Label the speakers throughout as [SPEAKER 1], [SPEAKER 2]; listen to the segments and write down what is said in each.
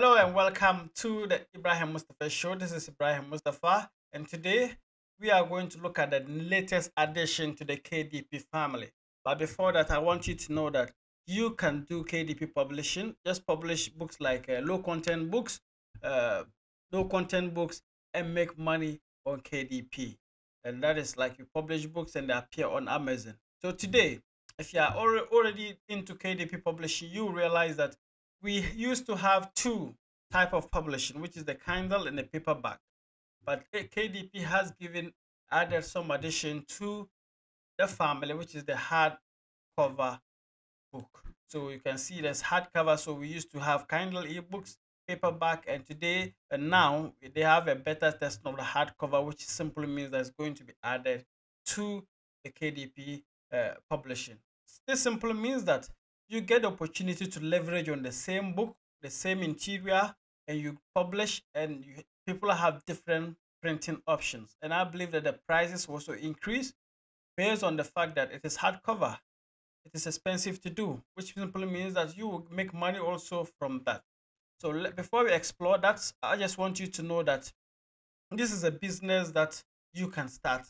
[SPEAKER 1] Hello and welcome to the Ibrahim Mustapha Show. This is Ibrahim Mustapha, and today we are going to look at the latest addition to the KDP family. But before that, I want you to know that you can do KDP publishing. Just publish books like uh, low content books, uh, low content books, and make money on KDP. And that is like you publish books and they appear on Amazon. So today, if you are already into KDP publishing, you realize that we used to have two type of publishing, which is the Kindle and the paperback. But KDP has given added some addition to the family, which is the hardcover book. So you can see there's hardcover. So we used to have Kindle ebooks, paperback, and today and now they have a better test of the hardcover, which simply means that's going to be added to the KDP uh, publishing. This simply means that you get the opportunity to leverage on the same book, the same interior, and you publish, and you, people have different printing options. And I believe that the prices also increase based on the fact that it is hardcover. It is expensive to do, which simply means that you will make money also from that. So before we explore that, I just want you to know that this is a business that you can start.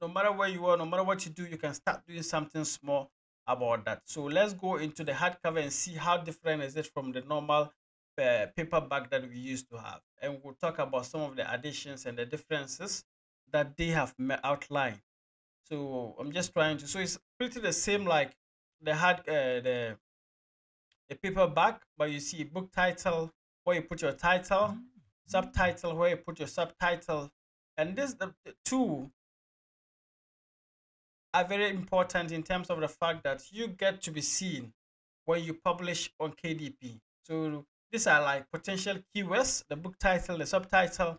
[SPEAKER 1] No matter where you are, no matter what you do, you can start doing something small about that. So let's go into the hardcover and see how different is it from the normal uh, paperback that we used to have. And we'll talk about some of the additions and the differences that they have outlined. So I'm just trying to, so it's pretty the same like the hard, uh, the, the paperback, but you see book title, where you put your title, mm-hmm. subtitle, where you put your subtitle. And this, the, the two are very important in terms of the fact that you get to be seen when you publish on KDP. So these are like potential keywords, the book title, the subtitle,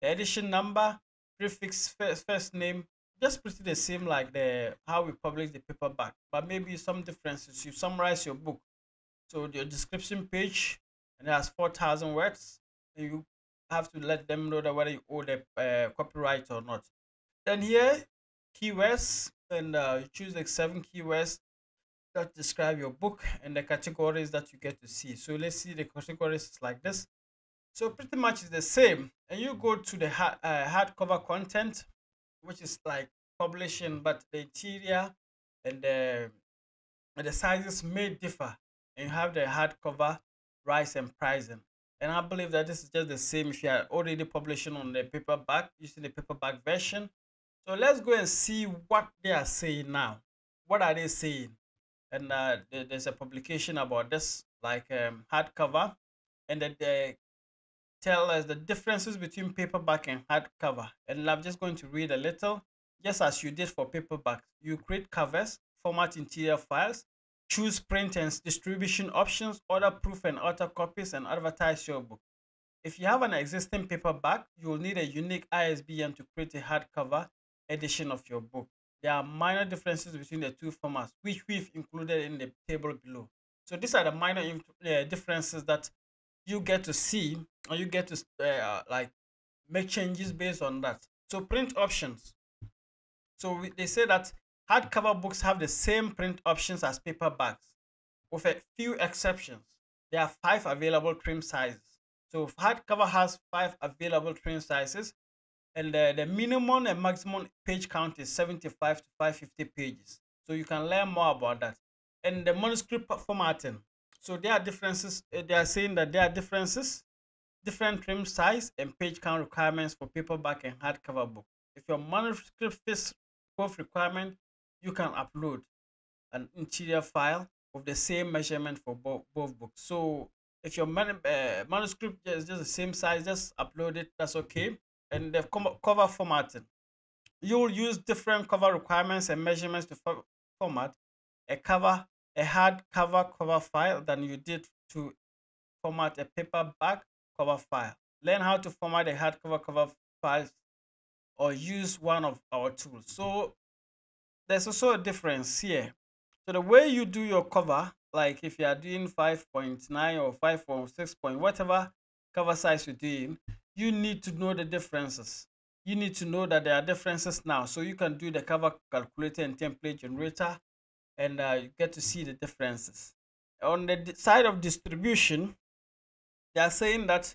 [SPEAKER 1] the edition number, prefix, first, first name, just pretty the same like the how we publish the paperback, but maybe some differences. You summarize your book. So your description page and it has 4,000 words, you have to let them know that whether you owe the uh, copyright or not. Then here, keywords, and uh, you choose like seven keywords that describe your book and the categories that you get to see. So let's see the categories like this. So pretty much it's the same. And you go to the hard, uh, hardcover content, which is like publishing, but the interior and the, and the sizes may differ. And you have the hardcover, price and pricing. And I believe that this is just the same if you are already publishing on the paperback, using the paperback version so let's go and see what they are saying now. What are they saying? And uh, there's a publication about this, like um, hardcover, and that they tell us the differences between paperback and hardcover. And I'm just going to read a little, just as you did for paperback. You create covers, format interior files, choose print and distribution options, order proof and author copies, and advertise your book. If you have an existing paperback, you will need a unique ISBN to create a hardcover edition of your book. There are minor differences between the two formats, which we've included in the table below. So these are the minor uh, differences that you get to see, or you get to uh, like make changes based on that. So print options. So we, they say that hardcover books have the same print options as paperbacks, with a few exceptions. There are five available trim sizes. So hardcover has five available trim sizes, and the, the minimum and maximum page count is 75 to 550 pages. So you can learn more about that. And the manuscript formatting. So there are differences eh, they are saying that there are differences different trim size and page count requirements for paperback and hardcover book. If your manuscript fits both requirement you can upload an interior file of the same measurement for both, both books. So if your man, uh, manuscript is just the same size just upload it that's okay and the cover formatting. You will use different cover requirements and measurements to format a cover, a hard cover cover file than you did to format a paperback cover file. Learn how to format a hardcover cover files or use one of our tools. So there's also a difference here. So the way you do your cover, like if you are doing 5.9 or 5.6 point whatever cover size you're doing, you need to know the differences. You need to know that there are differences now. So you can do the cover calculator and template generator and uh, you get to see the differences. On the side of distribution, they are saying that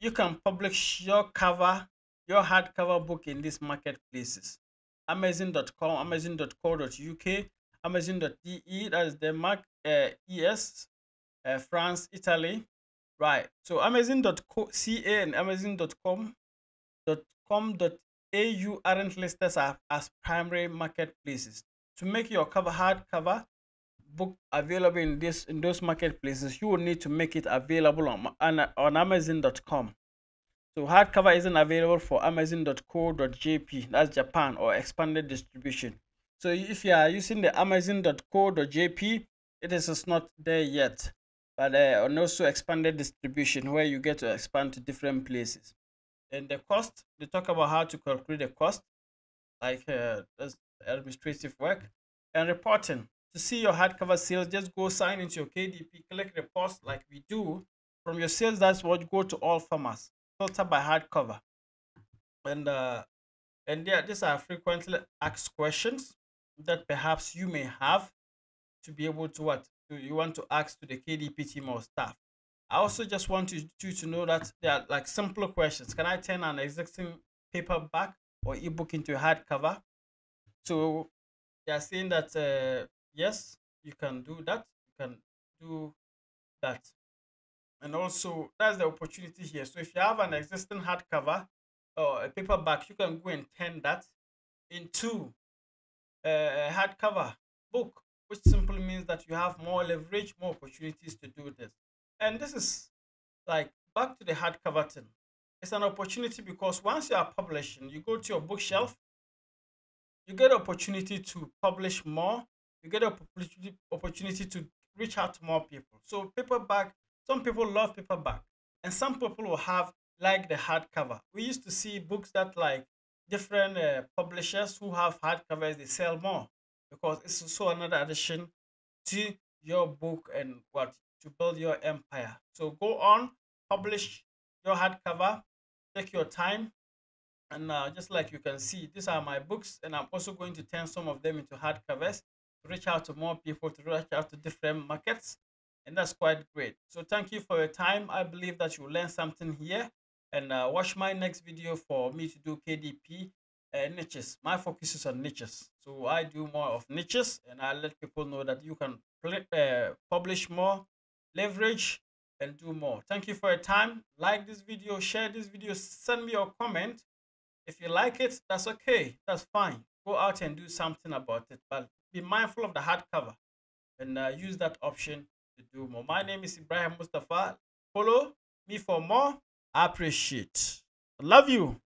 [SPEAKER 1] you can publish your cover, your hardcover book in these marketplaces. Amazon.com, Amazon.co.uk, Amazon.de, that is Denmark, uh, ES, uh, France, Italy. Right. So Amazon.ca and Amazon.com .com.au aren't listed as, as primary marketplaces. To make your cover hardcover book available in this in those marketplaces, you will need to make it available on, on, on Amazon.com. So hardcover isn't available for Amazon.co.jp, that's Japan or expanded distribution. So if you are using the Amazon.co.jp, it is not there yet, but uh, and also expanded distribution where you get to expand to different places. And the cost, they talk about how to calculate the cost, like uh, administrative work and reporting. To see your hardcover sales, just go sign into your KDP, click reports like we do. From your sales dashboard, go to all farmers, filter by hardcover. And uh, and yeah, these are frequently asked questions that perhaps you may have to be able to what you want to ask to the KDP team or staff. I also just want you to, to know that they are like simple questions. Can I turn an existing paperback or ebook into a hardcover? So they are saying that uh, yes, you can do that. You can do that. And also, that's the opportunity here. So if you have an existing hardcover or a paperback, you can go and turn that into a hardcover book, which simply means that you have more leverage, more opportunities to do this. And this is like back to the hardcover thing. It's an opportunity because once you are publishing, you go to your bookshelf, you get opportunity to publish more, you get opportunity opportunity to reach out to more people. So paperback, some people love paperback, and some people will have like the hardcover. We used to see books that like different uh, publishers who have hardcovers, they sell more because it's also another addition to your book and what to build your empire. So go on, publish your hardcover, take your time. And uh, just like you can see, these are my books, and I'm also going to turn some of them into hardcovers to reach out to more people, to reach out to different markets. And that's quite great. So thank you for your time. I believe that you learned something here. And uh, watch my next video for me to do KDP uh, niches. My focus is on niches. So I do more of niches and I let people know that you can uh, publish more leverage and do more. Thank you for your time. Like this video share this video send me your comment. If you like it that's okay. That's fine. Go out and do something about it but be mindful of the hardcover and uh, use that option to do more. My name is ibrahim mustapha. Follow me for more. I appreciate. Love you